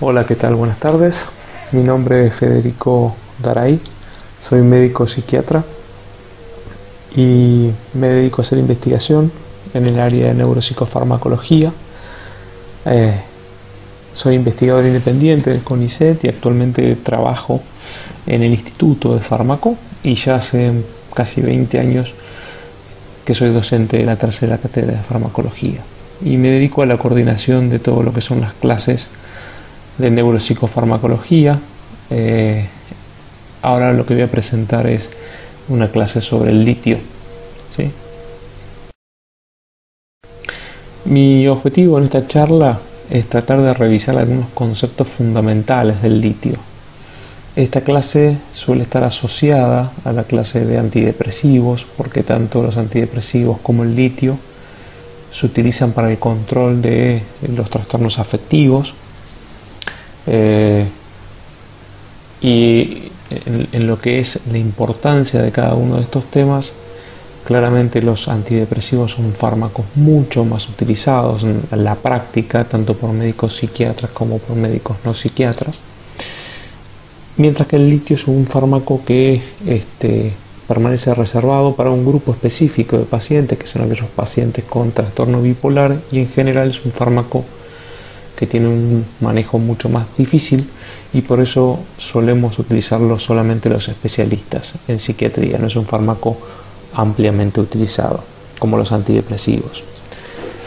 Hola, ¿qué tal? Buenas tardes. Mi nombre es Federico Daray, soy médico psiquiatra y me dedico a hacer investigación en el área de neuropsicofarmacología. Eh, soy investigador independiente del CONICET y actualmente trabajo en el Instituto de Fármaco y ya hace casi 20 años que soy docente de la tercera cátedra de farmacología y me dedico a la coordinación de todo lo que son las clases de neuropsicofarmacología. Eh, ahora lo que voy a presentar es una clase sobre el litio. Mi objetivo en esta charla es tratar de revisar algunos conceptos fundamentales del litio. Esta clase suele estar asociada a la clase de antidepresivos porque tanto los antidepresivos como el litio se utilizan para el control de los trastornos afectivos eh, y en, lo que es la importancia de cada uno de estos temas, claramente los antidepresivos son fármacos mucho más utilizados en la práctica, tanto por médicos psiquiatras como por médicos no psiquiatras, mientras que el litio es un fármaco que este, permanece reservado para un grupo específico de pacientes, que son aquellos pacientes con trastorno bipolar, y en general es un fármaco que tiene un manejo mucho más difícil y por eso solemos utilizarlo solamente los especialistas en psiquiatría, no es un fármaco ampliamente utilizado como los antidepresivos.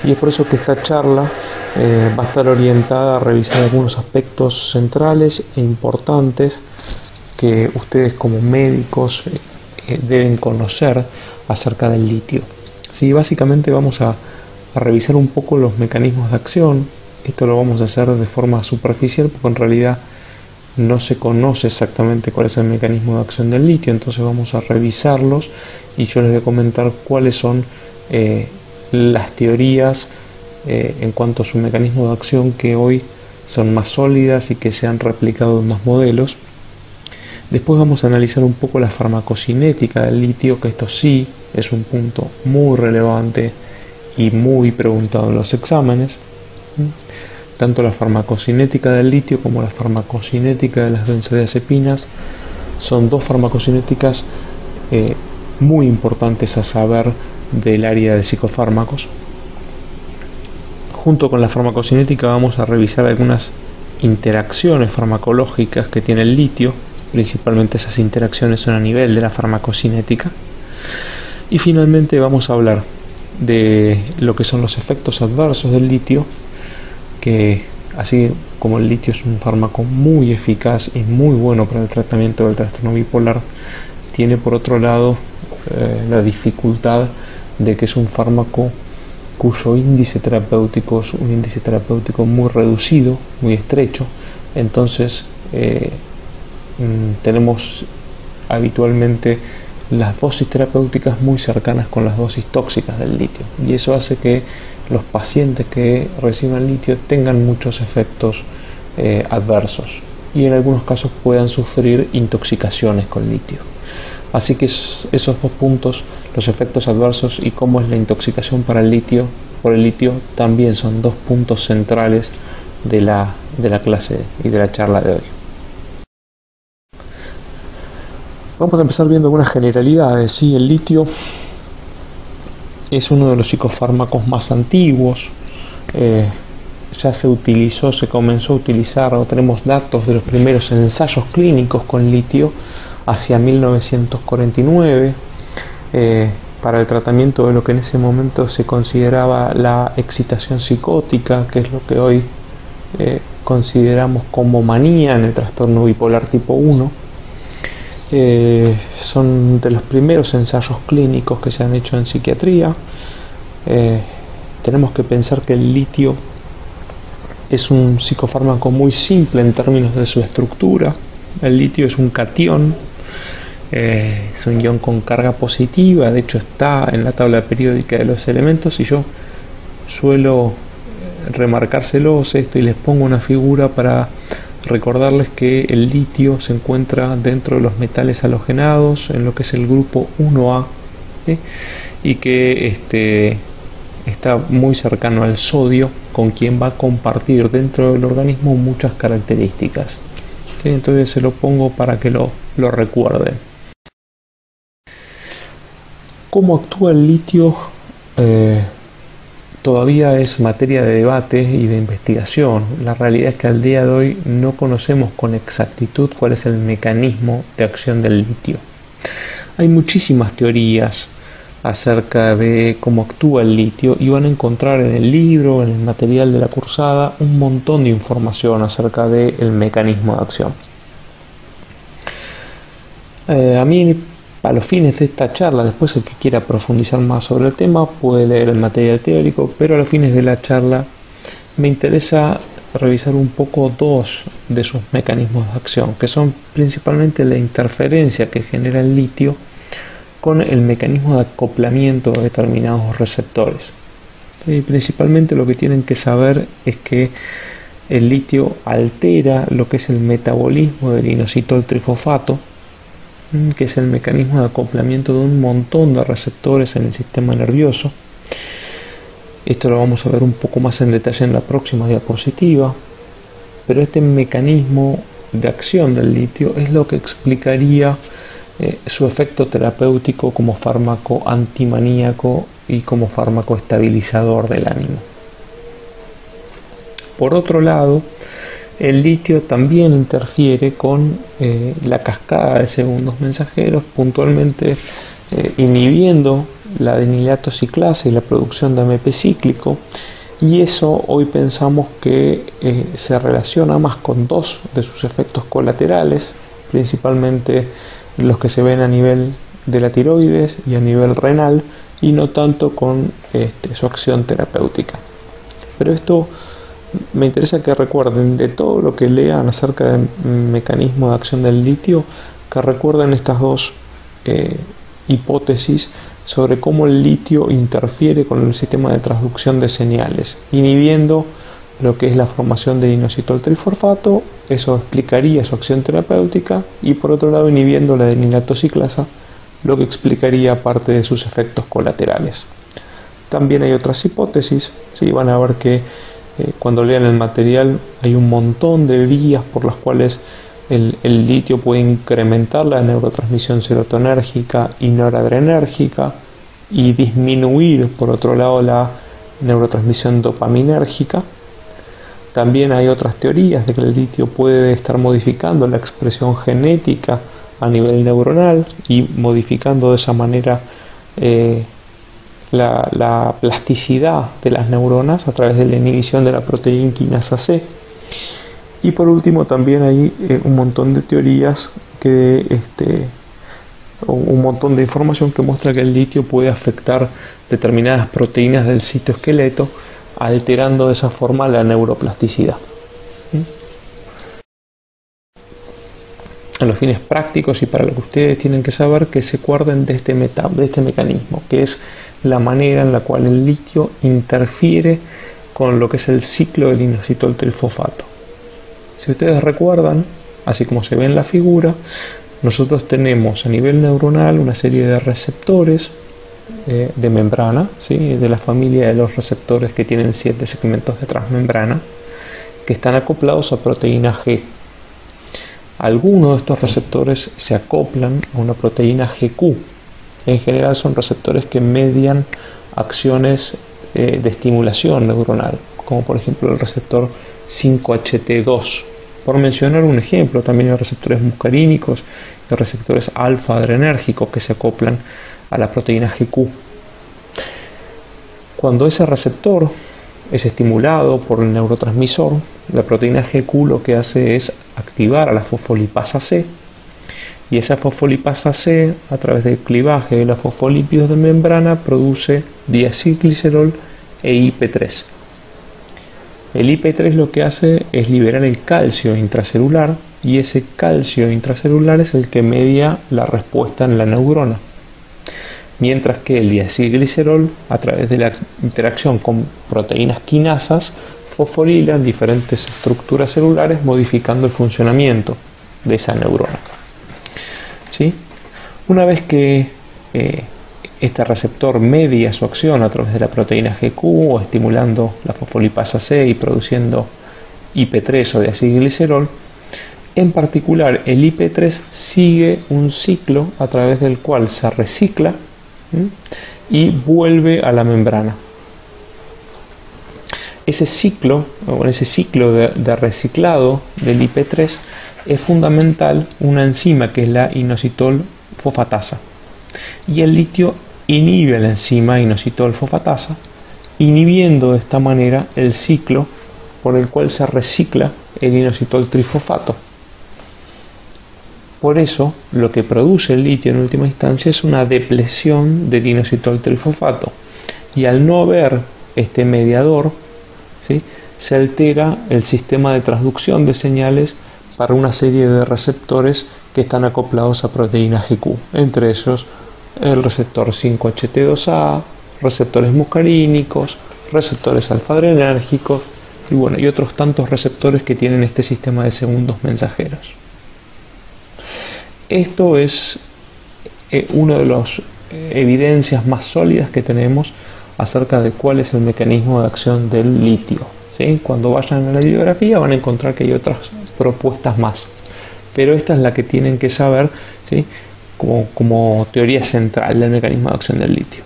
Y es por eso que esta charla eh, va a estar orientada a revisar algunos aspectos centrales e importantes que ustedes como médicos eh, deben conocer acerca del litio. Sí, básicamente vamos a revisar un poco los mecanismos de acción, esto lo vamos a hacer de forma superficial porque en realidad no se conoce exactamente cuál es el mecanismo de acción del litio, entonces vamos a revisarlos y yo les voy a comentar cuáles son eh, las teorías eh, en cuanto a su mecanismo de acción que hoy son más sólidas y que se han replicado en más modelos. Después vamos a analizar un poco la farmacocinética del litio, que esto sí es un punto muy relevante y muy preguntado en los exámenes. Tanto la farmacocinética del litio como la farmacocinética de las benzodiazepinas son dos farmacocinéticas eh, muy importantes a saber del área de psicofármacos. Junto con la farmacocinética vamos a revisar algunas interacciones farmacológicas que tiene el litio, principalmente esas interacciones son a nivel de la farmacocinética. Y finalmente vamos a hablar de lo que son los efectos adversos del litio así como el litio es un fármaco muy eficaz y muy bueno para el tratamiento del trastorno bipolar, tiene por otro lado eh, la dificultad de que es un fármaco cuyo índice terapéutico es un índice terapéutico muy reducido, muy estrecho, entonces eh, mm, tenemos habitualmente las dosis terapéuticas muy cercanas con las dosis tóxicas del litio. Y eso hace que los pacientes que reciban litio tengan muchos efectos eh, adversos y en algunos casos puedan sufrir intoxicaciones con litio. Así que esos dos puntos, los efectos adversos y cómo es la intoxicación para el litio, por el litio, también son dos puntos centrales de la, de la clase y de la charla de hoy. Vamos a empezar viendo algunas generalidades. ¿sí? El litio es uno de los psicofármacos más antiguos. Eh, ya se utilizó, se comenzó a utilizar, o tenemos datos de los primeros ensayos clínicos con litio hacia 1949 eh, para el tratamiento de lo que en ese momento se consideraba la excitación psicótica, que es lo que hoy eh, consideramos como manía en el trastorno bipolar tipo 1 eh, son de los primeros ensayos clínicos que se han hecho en psiquiatría. Eh, tenemos que pensar que el litio es un psicofármaco muy simple en términos de su estructura. El litio es un cation, eh, es un ion con carga positiva, de hecho está en la tabla periódica de los elementos y yo suelo remarcárselos esto y les pongo una figura para Recordarles que el litio se encuentra dentro de los metales halogenados en lo que es el grupo 1A y que este, está muy cercano al sodio, con quien va a compartir dentro del organismo muchas características. Entonces se lo pongo para que lo, lo recuerden. ¿Cómo actúa el litio? Eh, todavía es materia de debate y de investigación. La realidad es que al día de hoy no conocemos con exactitud cuál es el mecanismo de acción del litio. Hay muchísimas teorías acerca de cómo actúa el litio y van a encontrar en el libro, en el material de la cursada, un montón de información acerca del mecanismo de acción. Eh, a mí, a los fines de esta charla, después el que quiera profundizar más sobre el tema puede leer el material teórico, pero a los fines de la charla me interesa revisar un poco dos de sus mecanismos de acción, que son principalmente la interferencia que genera el litio con el mecanismo de acoplamiento de determinados receptores. Y principalmente lo que tienen que saber es que el litio altera lo que es el metabolismo del inositol trifosfato, que es el mecanismo de acoplamiento de un montón de receptores en el sistema nervioso. Esto lo vamos a ver un poco más en detalle en la próxima diapositiva, pero este mecanismo de acción del litio es lo que explicaría eh, su efecto terapéutico como fármaco antimaníaco y como fármaco estabilizador del ánimo. Por otro lado, el litio también interfiere con eh, la cascada de segundos mensajeros, puntualmente eh, inhibiendo la denilato ciclasa y la producción de AMP cíclico, y eso hoy pensamos que se relaciona más con dos de sus efectos colaterales, principalmente los que se ven a nivel de la tiroides y a nivel renal y no tanto con este, su acción terapéutica. Pero esto me interesa que recuerden de todo lo que lean acerca del mecanismo de acción del litio, que recuerden estas dos eh, hipótesis sobre cómo el litio interfiere con el sistema de transducción de señales, inhibiendo lo que es la formación de inositol trifosfato, eso explicaría su acción terapéutica y por otro lado inhibiendo la denilatociclasa, lo que explicaría parte de sus efectos colaterales. También hay otras hipótesis, ¿sí? van a ver que eh, cuando lean el material hay un montón de vías por las cuales el, litio puede incrementar la neurotransmisión serotonérgica y noradrenérgica y disminuir por otro lado la neurotransmisión dopaminérgica. También hay otras teorías de que el litio puede estar modificando la expresión genética a nivel neuronal y modificando de esa manera eh, la, plasticidad de las neuronas a través de la inhibición de la proteína quinasa C. Y por último también hay eh, un montón de teorías que este, un montón de información que muestra que el litio puede afectar determinadas proteínas del citoesqueleto alterando de esa forma la neuroplasticidad. A los fines prácticos y para lo que ustedes tienen que saber que se acuerden de este, de este mecanismo, que es la manera en la cual el litio interfiere con lo que es el ciclo del inositol trifosfato. Si ustedes recuerdan, así como se ve en la figura, nosotros tenemos a nivel neuronal una serie de receptores eh, de membrana, ¿sí? de la familia de los receptores que tienen siete segmentos de transmembrana, que están acoplados a proteína G. Algunos de estos receptores se acoplan a una proteína GQ. En general son receptores que median acciones eh, de estimulación neuronal, como por ejemplo el receptor 5HT2. Por mencionar un ejemplo, también hay receptores muscarínicos y receptores alfa adrenérgicos que se acoplan a la proteína GQ. Cuando ese receptor es estimulado por el neurotransmisor, la proteína GQ lo que hace es activar a la fosfolipasa C y esa fosfolipasa C a través del clivaje de los fosfolípidos de membrana produce diacilglicerol e IP3. El IP3 lo que hace es liberar el calcio intracelular y ese calcio intracelular es el que media la respuesta en la neurona mientras que el diacilglicerol, a través de la interacción con proteínas quinasas, fosforilan diferentes estructuras celulares modificando el funcionamiento de esa neurona. ¿Sí? Una vez que eh, Este receptor media su acción a través de la proteína GQ, estimulando la fosfolipasa C y produciendo IP3 o diacilglicerol. En particular, el IP3 sigue un ciclo a través del cual se recicla y vuelve a la membrana. Ese ciclo, o ese ciclo de, de reciclado del IP3 es fundamental una enzima que es la inositol fosfatasa. Y el litio inhibe la enzima inositol fosfatasa, inhibiendo de esta manera el ciclo por el cual se recicla el inositol trifosfato. Por eso, lo que produce el litio en última instancia es una depresión del inositol trifosfato. Y al no haber este mediador, ¿sí? se altera el sistema de transducción de señales para una serie de receptores que están acoplados a proteína GQ, entre ellos el receptor 5HT2A, receptores muscarínicos, receptores alfa-adrenérgicos y, bueno, y otros tantos receptores que tienen este sistema de segundos mensajeros. Esto es eh, una de las eh, evidencias más sólidas que tenemos acerca de cuál es el mecanismo de acción del litio. ¿sí? Cuando vayan a la bibliografía van a encontrar que hay otras propuestas más, pero esta es la que tienen que saber ¿sí? como, como teoría central del mecanismo de acción del litio.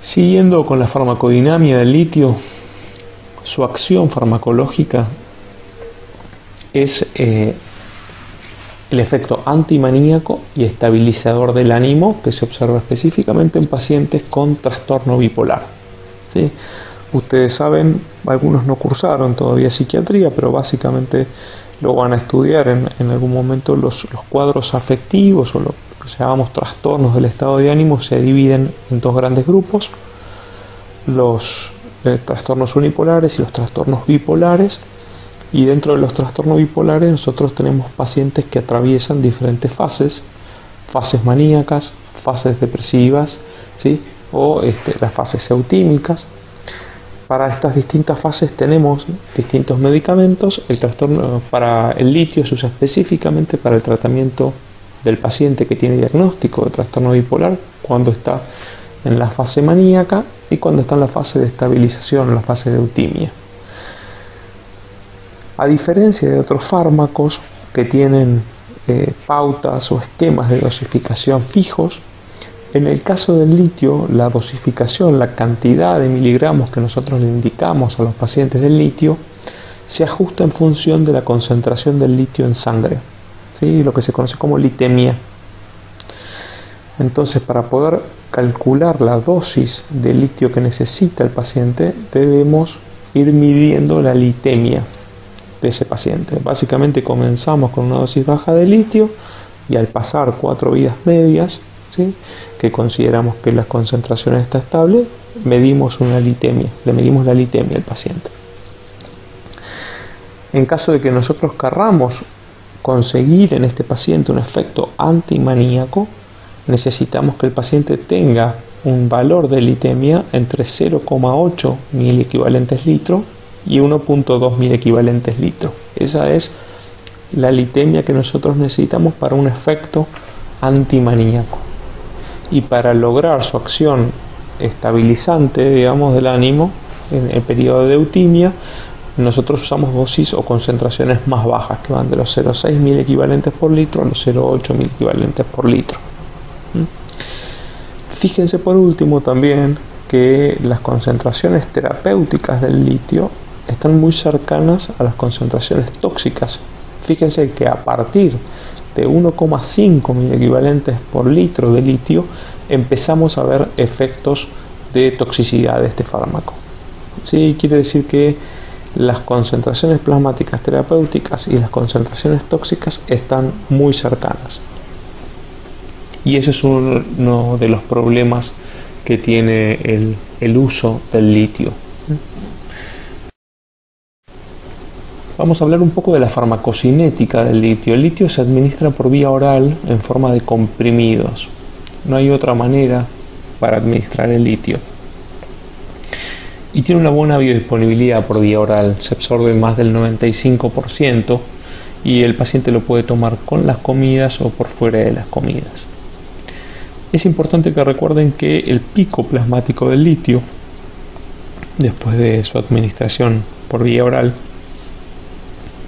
Siguiendo con la farmacodinamia del litio, su acción farmacológica es eh, el efecto antimaníaco y estabilizador del ánimo que se observa específicamente en pacientes con trastorno bipolar. ¿sí? Ustedes saben, algunos no cursaron todavía psiquiatría, pero básicamente lo van a estudiar en, algún momento. Los, cuadros afectivos o lo que llamamos trastornos del estado de ánimo se dividen en dos grandes grupos. Los eh, trastornos unipolares y los trastornos bipolares y dentro de los trastornos bipolares nosotros tenemos pacientes que atraviesan diferentes fases, fases maníacas, fases depresivas, ¿sí? o este, las fases eutímicas. Para estas distintas fases tenemos distintos medicamentos. El trastorno para el litio se usa específicamente para el tratamiento del paciente que tiene diagnóstico de trastorno bipolar cuando está en la fase maníaca y cuando está en la fase de estabilización, en la fase de eutimia. A diferencia de otros fármacos que tienen eh, pautas o esquemas de dosificación fijos, en el caso del litio, la dosificación, la cantidad de miligramos que nosotros le indicamos a los pacientes del litio, se ajusta en función de la concentración del litio en sangre, lo que se conoce como litemia. Entonces, para poder calcular la dosis de litio que necesita el paciente, debemos ir midiendo la litemia de ese paciente. Básicamente comenzamos con una dosis baja de litio y al pasar cuatro vidas medias, que consideramos que la concentración está estable, medimos una litemia, le medimos la litemia al paciente. En caso de que nosotros querramos conseguir en este paciente un efecto antimaníaco, necesitamos que el paciente tenga un valor de litemia entre 0,8 mil equivalentes litro y 1.2 mil equivalentes litros. Esa es la litemia que nosotros necesitamos para un efecto antimaníaco. Y para lograr su acción estabilizante, digamos, del ánimo en el periodo de eutimia, nosotros usamos dosis o concentraciones más bajas, que van de los 0,6 mil equivalentes por litro a los 0,8 mil equivalentes por litro. ¿Mm? Fíjense por último también que las concentraciones terapéuticas del litio están muy cercanas a las concentraciones tóxicas. Fíjense que a partir de 1,5 mil equivalentes por litro de litio empezamos a ver efectos de toxicidad de este fármaco. ¿Sí? Quiere decir que las concentraciones plasmáticas terapéuticas y las concentraciones tóxicas están muy cercanas. Y ese es uno de los problemas que tiene el, el uso del litio. Vamos a hablar un poco de la farmacocinética del litio. El litio se administra por vía oral en forma de comprimidos. No hay otra manera para administrar el litio. Y tiene una buena biodisponibilidad por vía oral. Se absorbe más del 95% y el paciente lo puede tomar con las comidas o por fuera de las comidas. Es importante que recuerden que el pico plasmático del litio, después de su administración por vía oral,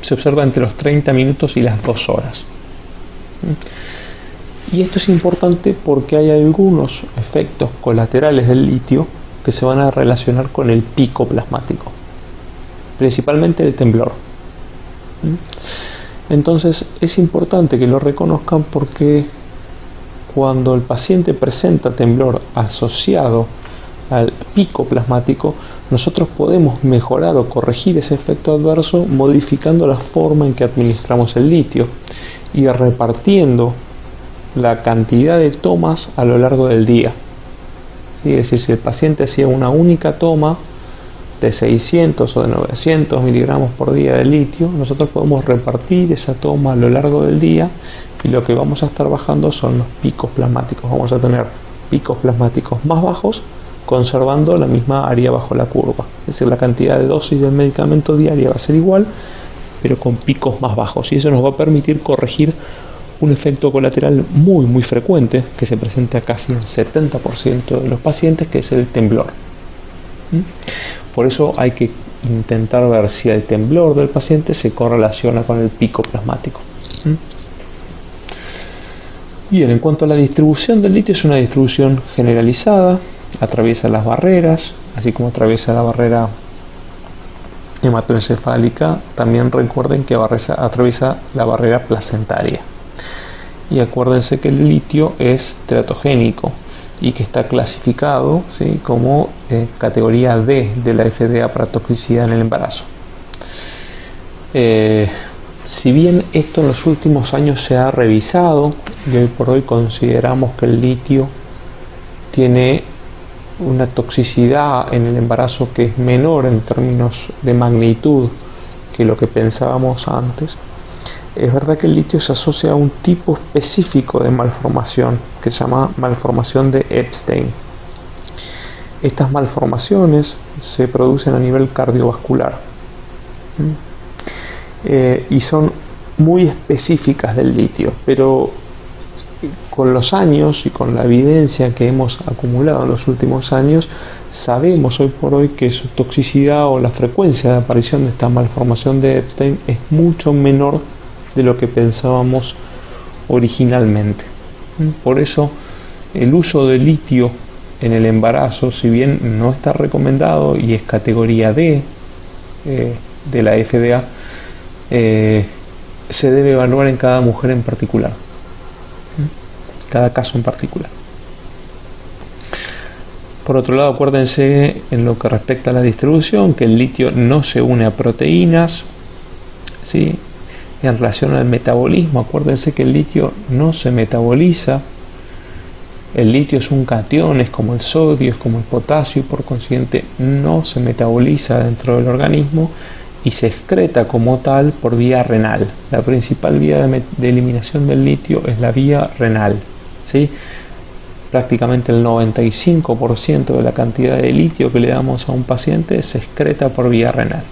se observa entre los 30 minutos y las 2 horas. Y esto es importante porque hay algunos efectos colaterales del litio que se van a relacionar con el pico plasmático, principalmente el temblor. Entonces es importante que lo reconozcan porque cuando el paciente presenta temblor asociado al pico plasmático, nosotros podemos mejorar o corregir ese efecto adverso modificando la forma en que administramos el litio y repartiendo la cantidad de tomas a lo largo del día. Es decir, si el paciente hacía una única toma de 600 o de 900 miligramos por día de litio, nosotros podemos repartir esa toma a lo largo del día y lo que vamos a estar bajando son los picos plasmáticos. Vamos a tener picos plasmáticos más bajos conservando la misma área bajo la curva. Es decir, la cantidad de dosis del medicamento diaria va a ser igual, pero con picos más bajos. Y eso nos va a permitir corregir un efecto colateral muy muy frecuente que se presenta casi en 70% de los pacientes, que es el temblor. ¿Mm? Por eso hay que intentar ver si el temblor del paciente se correlaciona con el pico plasmático. ¿Mm? Bien, en cuanto a la distribución del litio, es una distribución generalizada, atraviesa las barreras, así como atraviesa la barrera hematoencefálica, también recuerden que atraviesa la barrera placentaria y acuérdense que el litio es teratogénico y que está clasificado como eh, categoría D de la FDA para toxicidad en el embarazo. Eh, si bien esto en los últimos años se ha revisado y hoy por hoy consideramos que el litio tiene una toxicidad en el embarazo que es menor en términos de magnitud que lo que pensábamos antes, es verdad que el litio se asocia a un tipo específico de malformación que se llama malformación de Epstein. Estas malformaciones se producen a nivel cardiovascular eh, y son muy específicas del litio, pero con los años y con la evidencia que hemos acumulado en los últimos años, sabemos hoy por hoy que su toxicidad o la frecuencia de aparición de esta malformación de Epstein es mucho menor de lo que pensábamos originalmente. Por eso el uso de litio en el embarazo, si bien no está recomendado y es categoría D eh, de la FDA, eh, se debe evaluar en cada mujer en particular, cada caso en particular. Por otro lado, acuérdense en lo que respecta a la distribución que el litio no se une a proteínas, ¿sí? en relación al metabolismo. Acuérdense que el litio no se metaboliza. El litio es un catión, es como el sodio, es como el potasio por consiguiente no se metaboliza dentro del organismo y se excreta como tal por vía renal. La principal vía de, eliminación del litio es la vía renal. Prácticamente el 95% de la cantidad de litio que le damos a un paciente se excreta por vía renal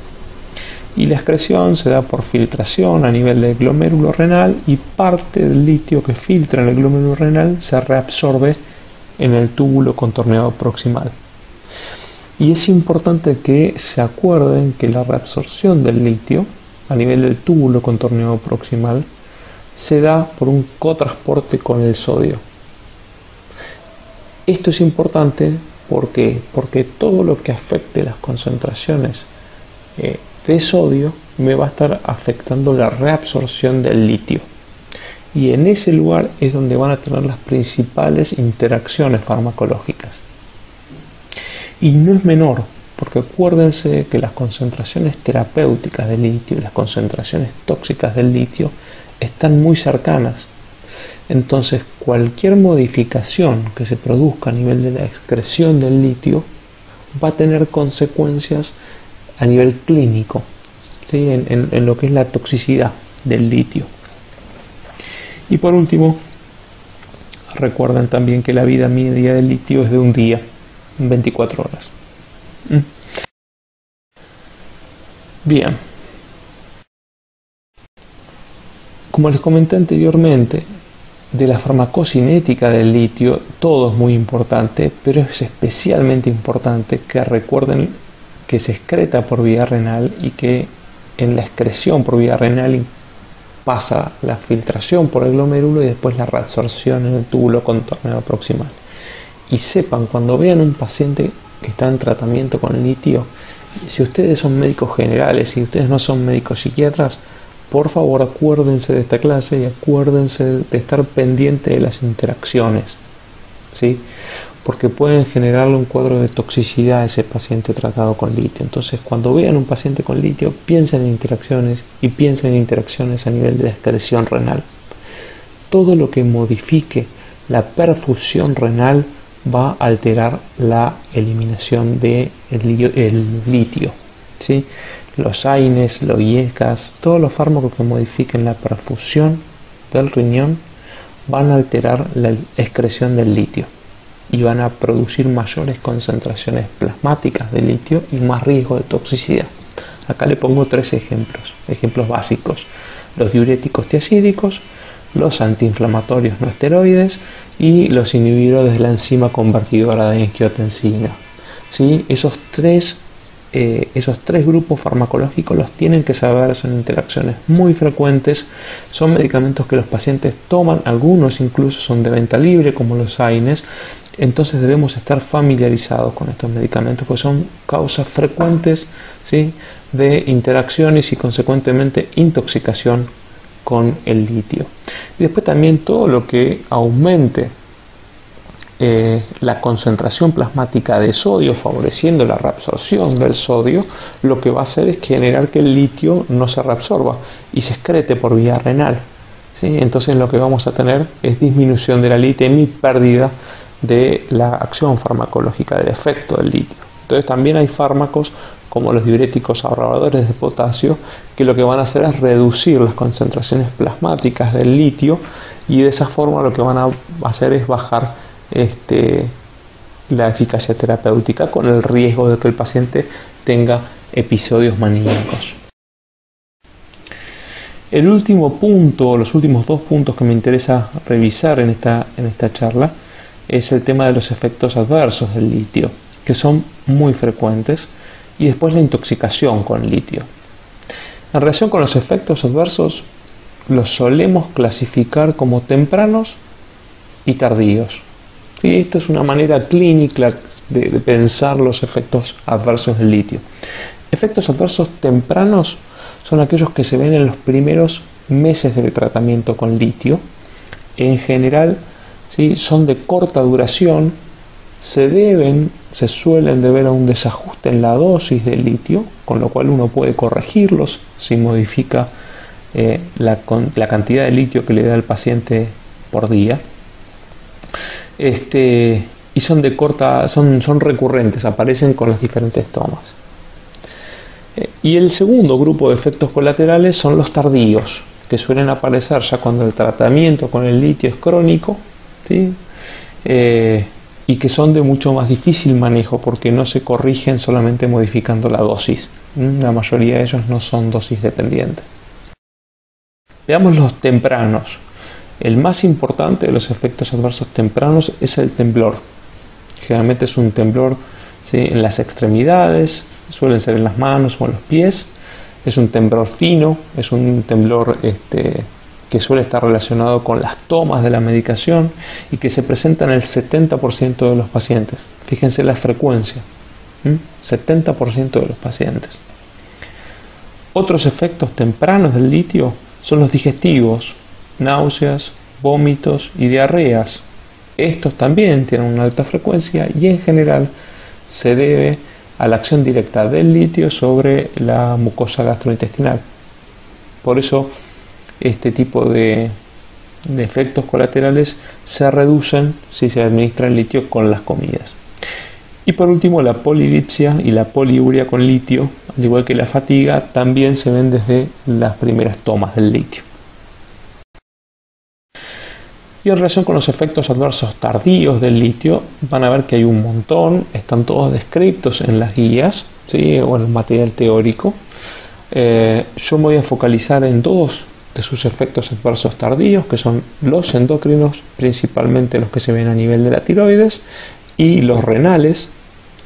y la excreción se da por filtración a nivel del glomérulo renal y parte del litio que filtra en el glomérulo renal se reabsorbe en el túbulo contorneado proximal. Y es importante que se acuerden que la reabsorción del litio a nivel del túbulo contorneado proximal se da por un cotransporte con el sodio. Esto es importante porque, porque todo lo que afecte las concentraciones eh, de sodio me va a estar afectando la reabsorción del litio. Y en ese lugar es donde van a tener las principales interacciones farmacológicas. Y no es menor, porque acuérdense que las concentraciones terapéuticas del litio y las concentraciones tóxicas del litio están muy cercanas. Entonces, cualquier modificación que se produzca a nivel de la excreción del litio va a tener consecuencias a nivel clínico, en, lo que es la toxicidad del litio. Y por último, recuerden también que la vida media del litio es de un día, 24 horas. ¿Mm? Bien. Como les comenté anteriormente, de la farmacocinética del litio, todo es muy importante, pero es especialmente importante que recuerden que se excreta por vía renal y que en la excreción por vía renal pasa la filtración por el glomérulo y después la reabsorción en el túbulo contorneo proximal. Y sepan, cuando vean un paciente que está en tratamiento con litio, si ustedes son médicos generales y ustedes no son médicos psiquiatras, por favor acuérdense de esta clase y acuérdense de estar pendiente de las interacciones, ¿sí? porque pueden generarle un cuadro de toxicidad a ese paciente tratado con litio. Entonces, cuando vean un paciente con litio, piensen en interacciones y piensen en interacciones a nivel de la excreción renal. Todo lo que modifique la perfusión renal va a alterar la eliminación del de el litio. ¿sí? Los AINES, los IECAS, todos los fármacos que modifiquen la perfusión del riñón van a alterar la excreción del litio y van a producir mayores concentraciones plasmáticas de litio y más riesgo de toxicidad. Acá le pongo tres ejemplos, ejemplos básicos. Los diuréticos tiacídicos, los antiinflamatorios no esteroides y los inhibidores de la enzima convertidora de angiotensina. ¿Sí? Esos tres eh, esos tres grupos farmacológicos los tienen que saber, son interacciones muy frecuentes, son medicamentos que los pacientes toman, algunos incluso son de venta libre como los AINES, entonces debemos estar familiarizados con estos medicamentos porque son causas frecuentes ¿sí? de interacciones y consecuentemente intoxicación con el litio. Y después también todo lo que aumente eh, la concentración plasmática de sodio, favoreciendo la reabsorción del sodio, lo que va a hacer es generar que el litio no se reabsorba y se excrete por vía renal. ¿sí? Entonces lo que vamos a tener es disminución de la litemia y pérdida de la acción farmacológica, del efecto del litio. Entonces también hay fármacos como los diuréticos ahorradores de potasio, que lo que van a hacer es reducir las concentraciones plasmáticas del litio y de esa forma lo que van a hacer es bajar este, la eficacia terapéutica con el riesgo de que el paciente tenga episodios maníacos. El último punto, los últimos dos puntos que me interesa revisar en esta, en esta charla, es el tema de los efectos adversos del litio, que son muy frecuentes, y después la intoxicación con litio. En relación con los efectos adversos, los solemos clasificar como tempranos y tardíos. ¿Sí? Esta es una manera clínica de, pensar los efectos adversos del litio. Efectos adversos tempranos son aquellos que se ven en los primeros meses del tratamiento con litio. En general, ¿sí? son de corta duración, se deben, se suelen deber a un desajuste en la dosis de litio, con lo cual uno puede corregirlos si modifica eh, la, la cantidad de litio que le da el paciente por día este, y son de corta, son, recurrentes, aparecen con las diferentes tomas. Eh, y el segundo grupo de efectos colaterales son los tardíos, que suelen aparecer ya cuando el tratamiento con el litio es crónico, eh, y que son de mucho más difícil manejo porque no se corrigen solamente modificando la dosis. La mayoría de ellos no son dosis dependientes. Veamos los tempranos. El más importante de los efectos adversos tempranos es el temblor. Generalmente es un temblor en las extremidades, suelen ser en las manos o en los pies. Es un temblor fino, es un temblor este, que suele estar relacionado con las tomas de la medicación y que se presenta en el 70% de los pacientes. Fíjense la frecuencia, 70% de los pacientes. Otros efectos tempranos del litio son los digestivos, náuseas, vómitos y diarreas. Estos también tienen una alta frecuencia y en general se debe a la acción directa del litio sobre la mucosa gastrointestinal. Por eso este tipo de, efectos colaterales se reducen si se administra el litio con las comidas. Y por último, la polidipsia y la poliuria con litio, al igual que la fatiga, también se ven desde las primeras tomas del litio. Y en relación con los efectos adversos tardíos del litio, van a ver que hay un montón, están todos descritos en las guías ¿sí? o en el material teórico. Eh, yo me voy a focalizar en dos de sus efectos adversos tardíos, que son los endocrinos, principalmente los que se ven a nivel de la tiroides, y los renales,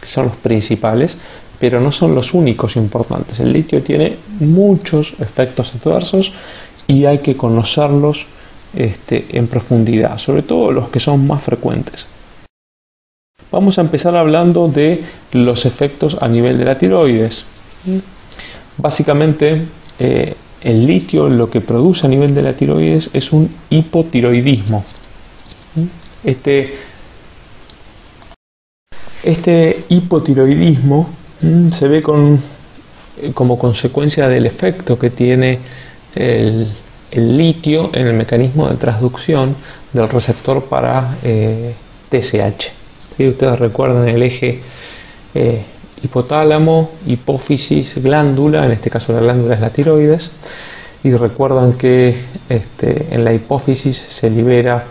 que son los principales, pero no son los únicos importantes. El litio tiene muchos efectos adversos y hay que conocerlos este, en profundidad, sobre todo los que son más frecuentes. Vamos a empezar hablando de los efectos a nivel de la tiroides. Básicamente, eh, el litio lo que produce a nivel de la tiroides es un hipotiroidismo. Este, este hipotiroidismo mm, se ve con, eh, como consecuencia del efecto que tiene el, litio en el mecanismo de transducción del receptor para TSH. Eh, ¿Sí? Ustedes recuerdan el eje eh, hipotálamo, hipófisis, glándula, en este caso la glándula es la tiroides, y recuerdan que este, en la hipófisis se libera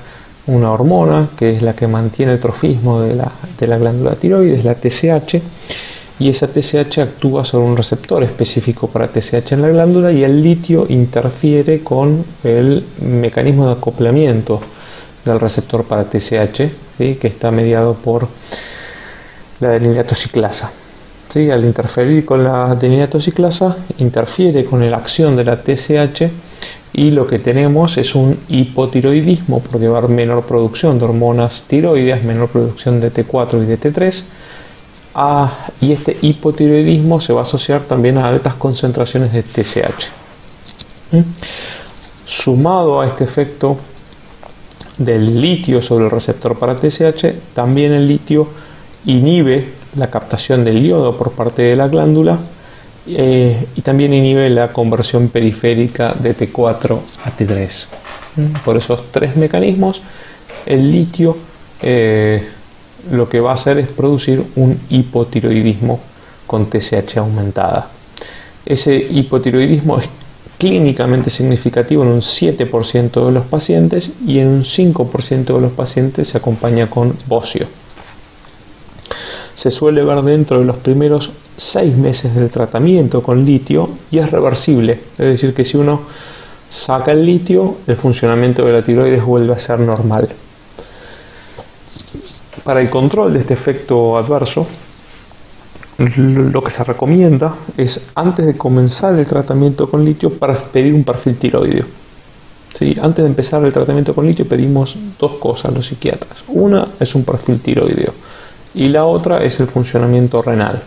una hormona que es la que mantiene el trofismo de la, de la glándula tiroides, la TSH, y esa TSH actúa sobre un receptor específico para TSH en la glándula y el litio interfiere con el mecanismo de acoplamiento del receptor para TSH, ¿sí? que está mediado por la adeninatociclasa. ¿Sí? Al interferir con la adeninatociclasa, interfiere con la acción de la TSH y lo que tenemos es un hipotiroidismo porque va a haber menor producción de hormonas tiroides, menor producción de T4 y de T3 y este hipotiroidismo se va a asociar también a altas concentraciones de TSH. ¿Mm? Sumado a este efecto del litio sobre el receptor para TSH, también el litio inhibe la captación del yodo por parte de la glándula eh, y también inhibe la conversión periférica de T4 a T3. ¿Mm? Por esos tres mecanismos, el litio eh, lo que va a hacer es producir un hipotiroidismo con TSH aumentada. Ese hipotiroidismo es clínicamente significativo en un 7% de los pacientes y en un 5% de los pacientes se acompaña con bocio. Se suele ver dentro de los primeros 6 meses del tratamiento con litio y es reversible, es decir, que si uno saca el litio, el funcionamiento de la tiroides vuelve a ser normal. Para el control de este efecto adverso, lo que se recomienda es antes de comenzar el tratamiento con litio para pedir un perfil tiroideo. ¿Sí? Antes de empezar el tratamiento con litio pedimos dos cosas a los psiquiatras. Una es un perfil tiroideo y la otra es el funcionamiento renal.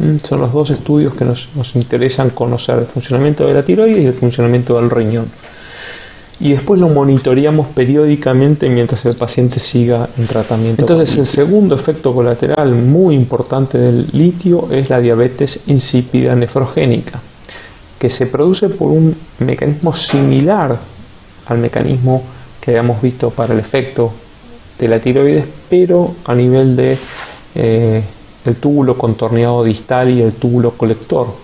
¿Mm? Son los dos estudios que nos, nos interesan conocer, el funcionamiento de la tiroides y el funcionamiento del riñón y después lo monitoreamos periódicamente mientras el paciente siga en tratamiento. Entonces el segundo efecto colateral muy importante del litio es la diabetes insípida nefrogénica, que se produce por un mecanismo similar al mecanismo que habíamos visto para el efecto de la tiroides, pero a nivel de eh, el túbulo contorneado distal y el túbulo colector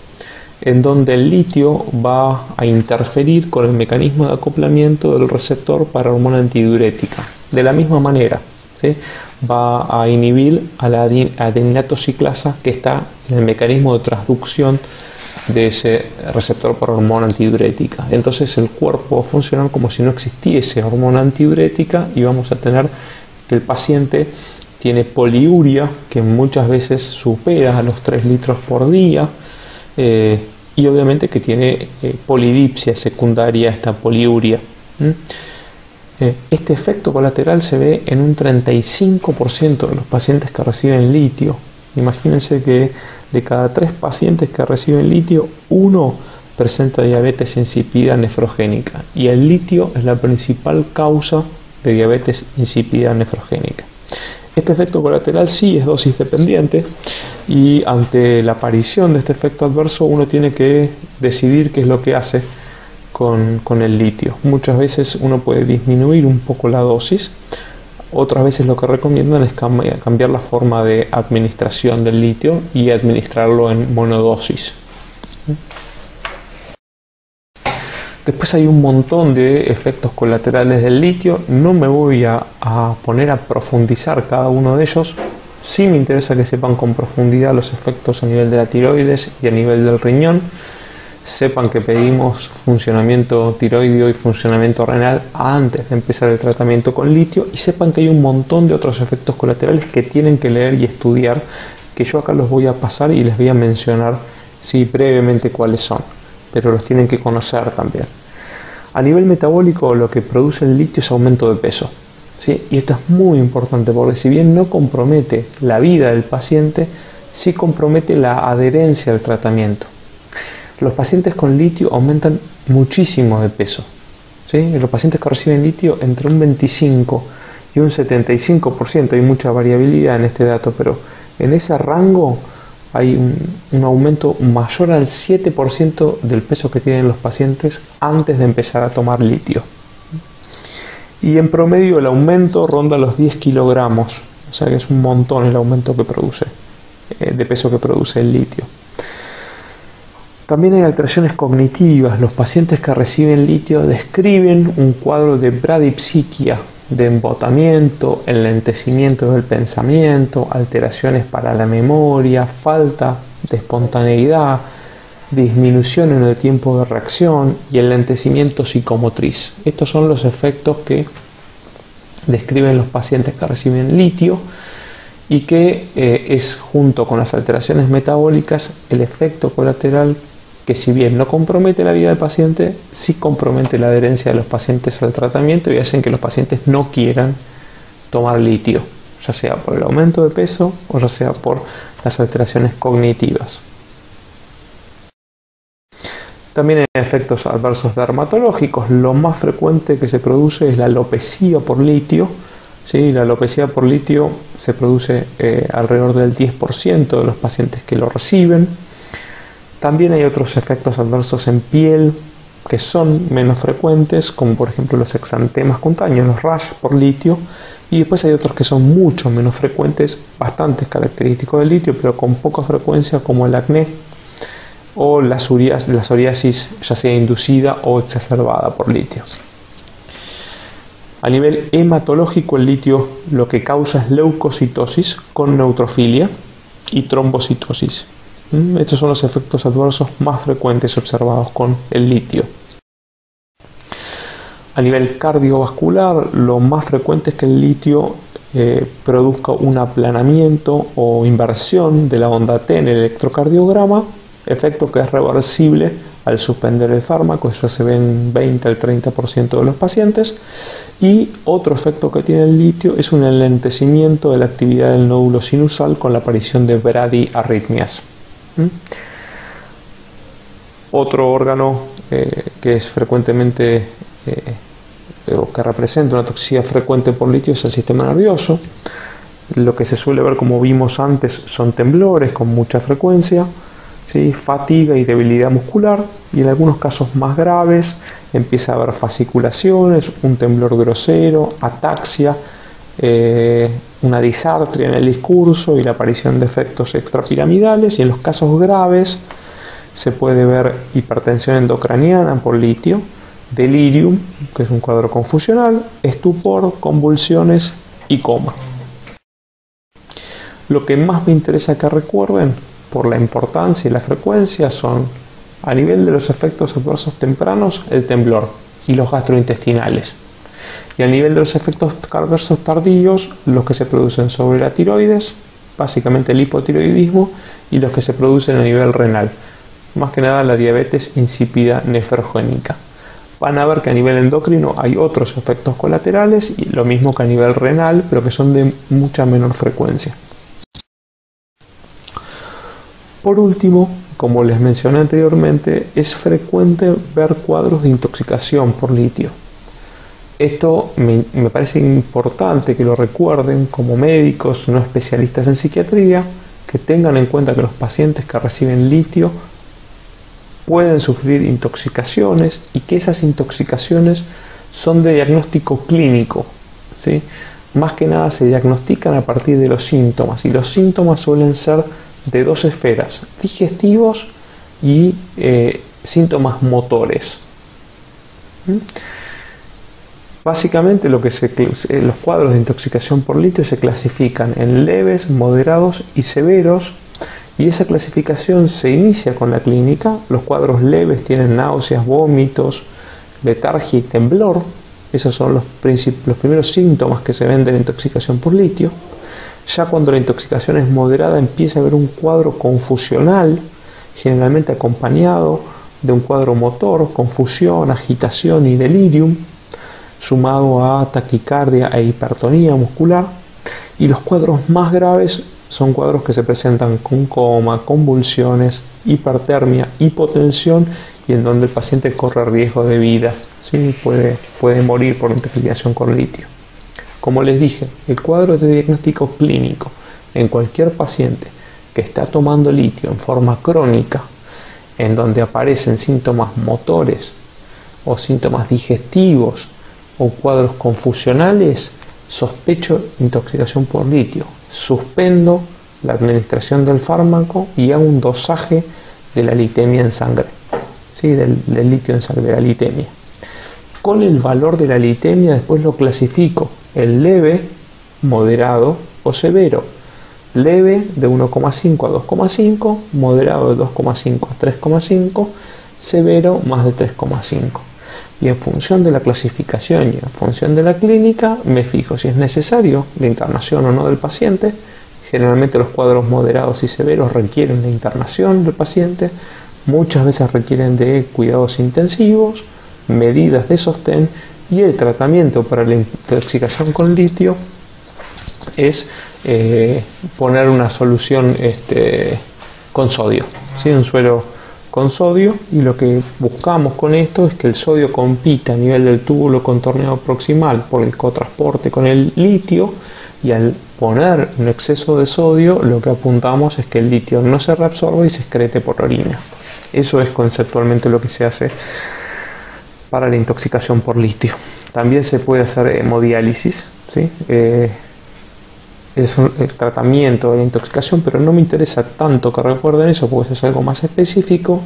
en donde el litio va a interferir con el mecanismo de acoplamiento del receptor para hormona antidiurética. De la misma manera, va a inhibir a la adeninatociclasa que está en el mecanismo de transducción de ese receptor por hormona antidiurética. Entonces el cuerpo va a funcionar como si no existiese hormona antidiurética y vamos a tener que el paciente tiene poliuria que muchas veces supera a los 3 litros por día, eh, y obviamente que tiene eh, polidipsia secundaria, esta poliuria. Eh, este efecto colateral se ve en un 35% de los pacientes que reciben litio. Imagínense que de cada tres pacientes que reciben litio, uno presenta diabetes insípida nefrogénica y el litio es la principal causa de diabetes insípida nefrogénica. Este efecto colateral sí es dosis dependiente y ante la aparición de este efecto adverso uno tiene que decidir qué es lo que hace con, el litio. Muchas veces uno puede disminuir un poco la dosis, otras veces lo que recomiendan es cambiar la forma de administración del litio y administrarlo en monodosis. Después hay un montón de efectos colaterales del litio. No me voy a, poner a profundizar cada uno de ellos. Sí me interesa que sepan con profundidad los efectos a nivel de la tiroides y a nivel del riñón. sepan que pedimos funcionamiento tiroideo y funcionamiento renal antes de empezar el tratamiento con litio y sepan que hay un montón de otros efectos colaterales que tienen que leer y estudiar que yo acá los voy a pasar y les voy a mencionar sí, brevemente cuáles son, pero los tienen que conocer también. A nivel metabólico lo que produce el litio es aumento de peso. Y esto es muy importante porque si bien no compromete la vida del paciente, sí compromete la adherencia al tratamiento. Los pacientes con litio aumentan muchísimo de peso. ¿sí? Los pacientes que reciben litio entre un 25 y un 75%, hay mucha variabilidad en este dato, pero en ese rango hay un, aumento mayor al 7% del peso que tienen los pacientes antes de empezar a tomar litio. Y en promedio el aumento ronda los 10 kilogramos, o sea que es un montón el aumento que produce, eh, de peso que produce el litio. También hay alteraciones cognitivas. Los pacientes que reciben litio describen un cuadro de bradipsiquia, de embotamiento, enlentecimiento del pensamiento, alteraciones para la memoria, falta de espontaneidad, disminución en el tiempo de reacción y enlentecimiento psicomotriz. Estos son los efectos que describen los pacientes que reciben litio y que eh, es junto con las alteraciones metabólicas el efecto colateral que si bien no compromete la vida del paciente, sí compromete la adherencia de los pacientes al tratamiento y hacen que los pacientes no quieran tomar litio, ya sea por el aumento de peso o ya sea por las alteraciones cognitivas. También hay efectos adversos dermatológicos. Lo más frecuente que se produce es la alopecia por litio. ¿sí? La alopecia por litio se produce eh, alrededor del 10% de los pacientes que lo reciben. También hay otros efectos adversos en piel que son menos frecuentes, como por ejemplo los exantemas cutáneos, los rash por litio, y después hay otros que son mucho menos frecuentes, bastante característicos del litio, pero con poca frecuencia, como el acné o la psoriasis, ya sea inducida o exacerbada por litio. A nivel hematológico, el litio lo que causa es leucocitosis con neutrofilia y trombocitosis. Mm, estos son los efectos adversos más frecuentes observados con el litio. A nivel cardiovascular, lo más frecuente es que el litio eh, produzca un aplanamiento o inversión de la onda T en el electrocardiograma, efecto que es reversible al suspender el fármaco, eso se ve en 20 al 30% de los pacientes. Y otro efecto que tiene el litio es un enlentecimiento de la actividad del nódulo sinusal con la aparición de bradiarritmias. ¿Mm? Otro órgano eh, que es frecuentemente eh, o que representa una toxicidad frecuente por litio es el sistema nervioso. Lo que se suele ver, como vimos antes, son temblores con mucha frecuencia, fatiga y debilidad muscular, y en algunos casos más graves empieza a haber fasciculaciones, un temblor grosero, ataxia, eh, una disartria en el discurso y la aparición de efectos extrapiramidales y en los casos graves se puede ver hipertensión endocraniana por litio, delirium, que es un cuadro confusional, estupor, convulsiones y coma. Lo que más me interesa que recuerden por la importancia y la frecuencia son a nivel de los efectos adversos tempranos el temblor y los gastrointestinales y a nivel de los efectos adversos tardíos, los que se producen sobre la tiroides, básicamente el hipotiroidismo, y los que se producen a nivel renal, más que nada la diabetes insípida nefrogénica. Van a ver que a nivel endocrino hay otros efectos colaterales, y lo mismo que a nivel renal, pero que son de mucha menor frecuencia. Por último, como les mencioné anteriormente, es frecuente ver cuadros de intoxicación por litio. Esto me, parece importante que lo recuerden como médicos, no especialistas en psiquiatría, que tengan en cuenta que los pacientes que reciben litio pueden sufrir intoxicaciones y que esas intoxicaciones son de diagnóstico clínico. ¿sí? Más que nada se diagnostican a partir de los síntomas y los síntomas suelen ser de dos esferas, digestivos y eh, síntomas motores. ¿Mm? Básicamente lo que eh, los cuadros de intoxicación por litio se clasifican en leves, moderados y severos Y esa clasificación se inicia con la clínica. Los cuadros leves tienen náuseas, vómitos, letargia y temblor. Esos son los, primeros síntomas que se ven de la intoxicación por litio. Ya cuando la intoxicación es moderada empieza a haber un cuadro confusional, generalmente acompañado de un cuadro motor, confusión, agitación y delirium, sumado a taquicardia e hipertonía muscular. Y los cuadros más graves son cuadros que se presentan con coma, convulsiones, hipertermia, hipotensión y en donde el paciente corre riesgo de vida, puede, puede morir por intoxicación con litio. Como les dije, el cuadro de diagnóstico clínico en cualquier paciente que está tomando litio en forma crónica, en donde aparecen síntomas motores o síntomas digestivos o cuadros confusionales, sospecho intoxicación por litio. Suspendo la administración del fármaco y hago un dosaje de la litemia en sangre, ¿sí? del, del litio en sangre, de la litemia. Con el valor de la litemia después lo clasifico el leve, moderado o severo. Leve de 1,5 a 2,5, moderado de 2,5 a 3,5, severo más de 3,5. Y en función de la clasificación y en función de la clínica, me fijo si es necesario la internación o no del paciente. Generalmente los cuadros moderados y severos requieren la internación del paciente, muchas veces requieren de cuidados intensivos, medidas de sostén y el tratamiento para la intoxicación con litio es eh, poner una solución este, con sodio, ¿sí? un suelo con sodio y lo que buscamos con esto es que el sodio compita a nivel del túbulo contorneado proximal por el cotransporte con el litio y al poner un exceso de sodio lo que apuntamos es que el litio no se reabsorba y se excrete por orina. Eso es conceptualmente lo que se hace para la intoxicación por litio. También se puede hacer hemodiálisis, ¿sí? Eh, es un tratamiento de la intoxicación, pero no me interesa tanto que recuerden eso, porque es algo más específico.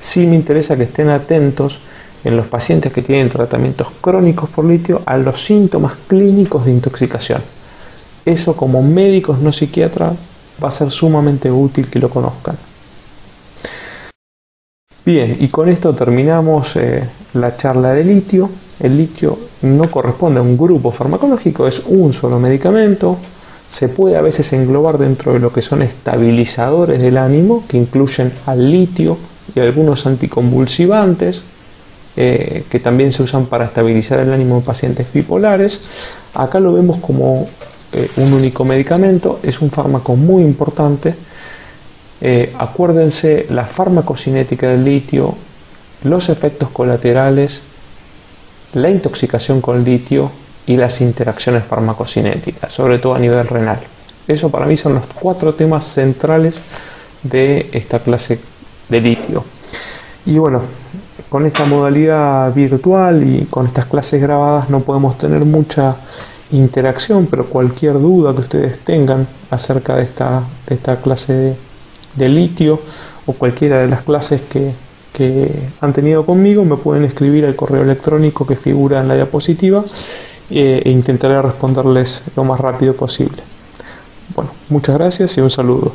Sí me interesa que estén atentos en los pacientes que tienen tratamientos crónicos por litio a los síntomas clínicos de intoxicación. Eso como médicos no psiquiatras va a ser sumamente útil que lo conozcan. Bien, y con esto terminamos eh, la charla de litio. El litio no corresponde a un grupo farmacológico, es un solo medicamento. Se puede a veces englobar dentro de lo que son estabilizadores del ánimo, que incluyen al litio y algunos anticonvulsivantes, eh, que también se usan para estabilizar el ánimo en pacientes bipolares. Acá lo vemos como eh, un único medicamento, es un fármaco muy importante eh, acuérdense la farmacocinética del litio, los efectos colaterales, la intoxicación con litio y las interacciones farmacocinéticas, sobre todo a nivel renal. Eso para mí son los cuatro temas centrales de esta clase de litio. Y bueno, con esta modalidad virtual y con estas clases grabadas no podemos tener mucha interacción, pero cualquier duda que ustedes tengan acerca de esta, de esta clase de de litio o cualquiera de las clases que, han tenido conmigo, me pueden escribir al correo electrónico que figura en la diapositiva eh, e intentaré responderles lo más rápido posible. Bueno, muchas gracias y un saludo.